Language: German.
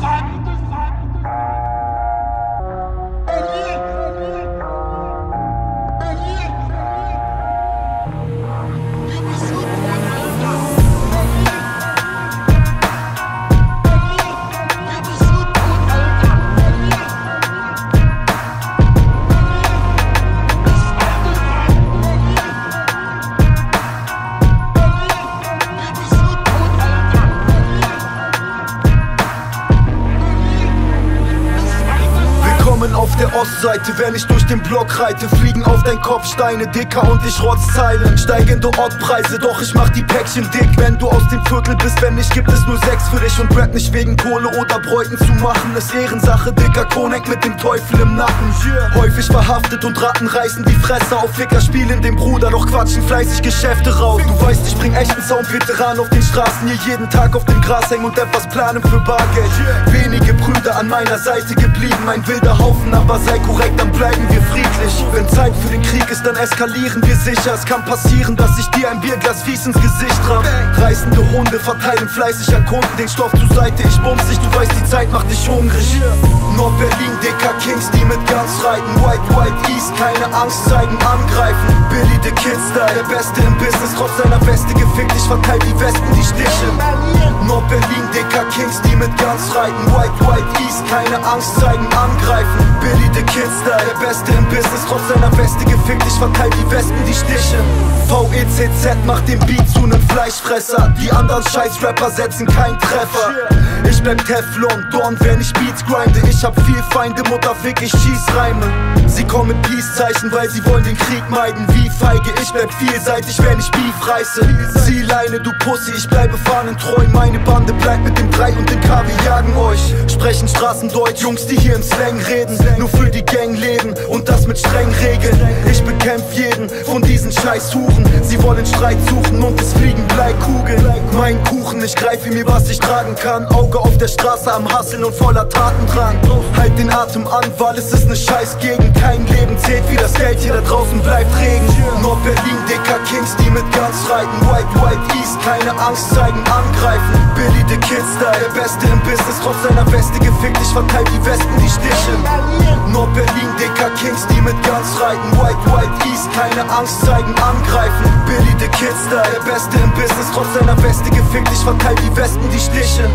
Fremden! Ostseite, wenn ich durch den Block reite, fliegen auf dein Kopf Steine dicker und ich rotz Zeilen. Steigende Ortpreise, doch ich mach die Päckchen dick, wenn du aus dem Viertel bist, wenn nicht, gibt es nur Sex für dich und Rap nicht wegen Kohle oder Bräuten zu machen, ist Ehrensache, dicker Konek mit dem Teufel im Nacken. Häufig verhaftet und Ratten reißen die Fresse auf Ficker, spielen den Bruder, doch quatschen fleißig Geschäfte raus. Du weißt, ich bring echten Sound-Veteran auf den Straßen, hier jeden Tag auf dem Gras hängen und etwas planen für Bargeld. Wenige Brüder an meiner Seite geblieben, ein wilder Haufen, aber sei korrekt, dann bleiben wir friedlich. Wenn Zeit für den Krieg ist, dann eskalieren wir sicher. Es kann passieren, dass ich dir ein Bierglas fies ins Gesicht ramm. Reißende Hunde verteilen fleißig an Kunden den Stoff zur Seite. Ich bums dich, du weißt, die Zeit macht dich hungrig. Nord-Berlin, dicker Kings, die mit Guns reiten. White, White East, keine Angst zeigen, angreifen. Billy the Kid Style, der Beste im Business, trotz seiner Weste gefickt. Ich verteil die Westen, die Stiche. Nord-Berlin, dicker Kings, die mit Guns reiten. White, White East, keine Angst zeigen, angreifen. Billy the Kid Style, der Beste im Business, trotz seiner Weste gefickt. Ich verteil die Westen, die Stiche. VECZ macht den Beat zu nem Fleischfresser. Die anderen Scheiß-Rapper setzen keinen Treffer. Bleib Teflon, Dorn, wenn ich Beats grinde. Ich hab viel Feinde, Mutter fick, ich schieß Reime. Sie kommen mit Peace-Zeichen, weil sie wollen den Krieg meiden. Wie feige, ich bleib vielseitig, wenn ich Beef reiße. Zielleine, du Pussy, ich bleibe fahnentreu. Meine Bande bleibt mit dem 3 und dem K, wir jagen euch. Sprechen Straßendeutsch, Jungs, die hier im Slang reden. Nur für die Gang leben und das mit strengen Regeln. Ich bekämpf jeden von diesen Scheißhuren. Sie wollen Streit suchen und es Kuchen, ich greife mir, was ich tragen kann. Auge auf der Straße am Hasseln und voller Tatendrang. Halt den Atem an, weil es ist ne Scheißgegend. Kein Leben zählt, wie das Geld hier da draußen bleibt Regen. Nord-Berlin, dicker Kings, die mit Guns reiten. White, White East, keine Angst zeigen, angreifen. Billy the Kid Style, der Beste im Business, trotz seiner Weste gefickt. Ich verteil die Westen, die Stiche. Nord-Berlin, dicker Kings, die mit Guns reiten. White, White East, keine Angst zeigen, angreifen. Billy the Kid Style, der Beste im Business, trotz seiner Weste gefickt. Ich verteil die Westen, die Stiche.